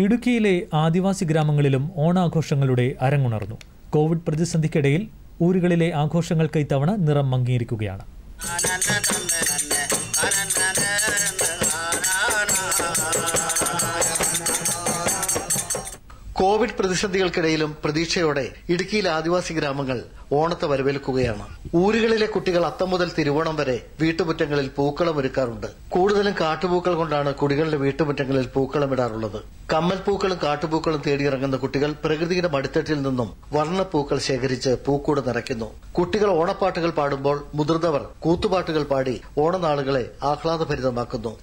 ഇടുക്കിയിലെ ആദിവാസി ഗ്രാമങ്ങളിലും ഓണാഘോഷങ്ങളുടെ അരങ്ങുണർന്നു. കോവിഡ് പ്രതിസന്ധിക്കിടയിൽ ഊരുകളിലെ ആഘോഷങ്ങൾക്ക് ഇത്തവണ നിറം മങ്ങിയിരിക്കുകയാണ്. കോവിഡ് പ്രതിസന്ധികൾക്കിടയിലും പ്രതീക്ഷയോടെ ഇടുക്കിയിലെ ആദിവാസി ഗ്രാമങ്ങൾ ഓണത്തെ വരവേൽക്കുകയാണ്. ഊരുകളിലെ കുട്ടികൾ അത്തം മുതൽ തിരുവോണം വരെ വീട്ടുമുറ്റങ്ങളിൽ പൂക്കളം ഒരുക്കാറുണ്ട്. കൂടുതലും കാട്ടുപൂക്കൾ കൊണ്ടാണ് കുടികളുടെ വീട്ടുമുറ്റങ്ങളിൽ പൂക്കളം ഇടാറുള്ളത്. കമ്മൽ പൂക്കളും കാട്ടുപൂക്കളും തേടിയിറങ്ങുന്ന കുട്ടികൾ പ്രകൃതിയുടെ മടിത്തട്ടിൽ നിന്നും വർണപ്പൂക്കൾ ശേഖരിച്ച് പൂക്കൂട് നിറയ്ക്കുന്നു. കുട്ടികൾ ഓണപ്പാട്ടുകൾ പാടുമ്പോൾ മുതിർന്നവർ കൂത്തുപാട്ടുകൾ പാടി ഓണനാളുകളെ ആഹ്ലാദഭരിതമാക്കുന്നു.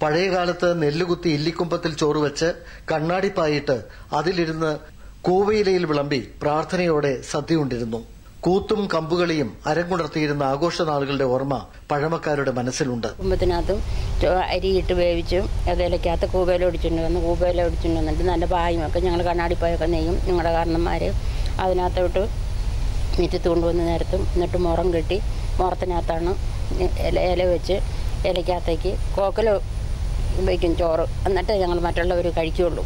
പഴയകാലത്ത് നെല്ലുകുത്തി ഇല്ലിക്കുമ്പത്തിൽ ചോറ് വെച്ച് കണ്ണാടിപ്പായിട്ട് അതിലിരുന്ന് കൂവയിലയിൽ വിളമ്പി പ്രാർത്ഥനയോടെ സദ്യയുണ്ടിരുന്നു. കൂത്തും കമ്പുകളിയും അരങ്ങുണർത്തിയിരുന്ന ആഘോഷ നാളുകളുടെ ഓർമ്മ പഴമക്കാരുടെ മനസ്സിലുണ്ട്. കുമ്പത്തിനകത്തും അരിയിട്ട് വേവിച്ചും അതിലക്കകത്ത് കൂവേല ഒടിച്ചുകൊണ്ട് വന്ന് കൂവേല ഒടിച്ചുകൊണ്ട് വന്നിട്ട് നല്ല പായും ഒക്കെ ഞങ്ങൾ കണ്ണാടിപ്പായൊക്കെ നെയ്യും. ഞങ്ങളുടെ കാരണന്മാർ അതിനകത്തോട്ട് മിറ്റത്ത് കൊണ്ടുവന്ന് നേരത്തും എന്നിട്ട് മുറം കെട്ടി മുറത്തിനകത്താണ് ഇല ഇല വെച്ച് ഇലയ്ക്കകത്തേക്ക് കോക്കൽ വയ്ക്കും ചോറ്. എന്നിട്ട് ഞങ്ങൾ മറ്റുള്ളവർ കഴിക്കുകയുള്ളൂ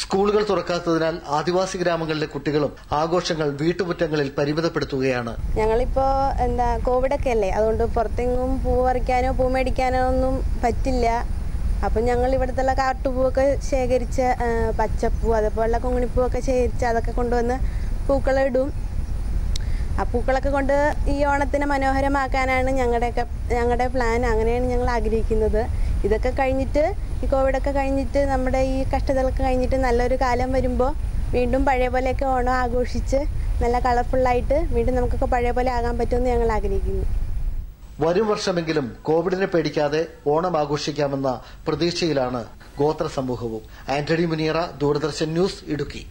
സ്കൂളുകൾ തുറക്കാത്തതിനാൽ ആദിവാസി ഗ്രാമങ്ങളിലെ കുട്ടികളും ആഘോഷങ്ങൾ വീട്ടുമുറ്റങ്ങളിൽ പരിമിതപ്പെടുത്തുകയാണ്. ഞങ്ങളിപ്പോ എന്താ കോവിഡൊക്കെ അല്ലേ അതുകൊണ്ട് പുറത്തെങ്ങും പൂ പറിക്കാനോ പൂ മേടിക്കാനോ ഒന്നും പറ്റില്ല. അപ്പൊ ഞങ്ങൾ ഇവിടുത്തെ കാട്ടുപൂവൊക്കെ ശേഖരിച്ച് പച്ചപ്പൂ പച്ചപ്പൂ കൊങ്ങിണിപ്പൂ കുങ്ങിണിപ്പൂവൊക്കെ ശേഖരിച്ച് അതൊക്കെ കൊണ്ടുവന്ന് പൂക്കളം ഇടും ആ പൂക്കളൊക്കെ കൊണ്ട് ഈ ഓണത്തിനെ മനോഹരമാക്കാനാണ് ഞങ്ങളുടെയൊക്കെ ഞങ്ങളുടെ പ്ലാൻ അങ്ങനെയാണ് ഞങ്ങൾ ആഗ്രഹിക്കുന്നത്. ഇതൊക്കെ കഴിഞ്ഞിട്ട് ഈ കോവിഡൊക്കെ കഴിഞ്ഞിട്ട് നമ്മുടെ ഈ കഷ്ടതകളൊക്കെ കഴിഞ്ഞിട്ട് നല്ലൊരു കാലം വരുമ്പോൾ വീണ്ടും പഴയ പോലെയൊക്കെ ഓണം ആഘോഷിച്ച് നല്ല കളർഫുള്ളായിട്ട് വീണ്ടും നമുക്കൊക്കെ പഴയ പോലെ ആകാൻ പറ്റുമെന്ന് ഞങ്ങൾ ആഗ്രഹിക്കുന്നു. വരും വർഷമെങ്കിലും കോവിഡിനെ പേടിക്കാതെ ഓണം ആഘോഷിക്കാമെന്ന പ്രതീക്ഷയിലാണ് ഗോത്ര സമൂഹവും. Antony Muniyara Doordarshan news Idukki.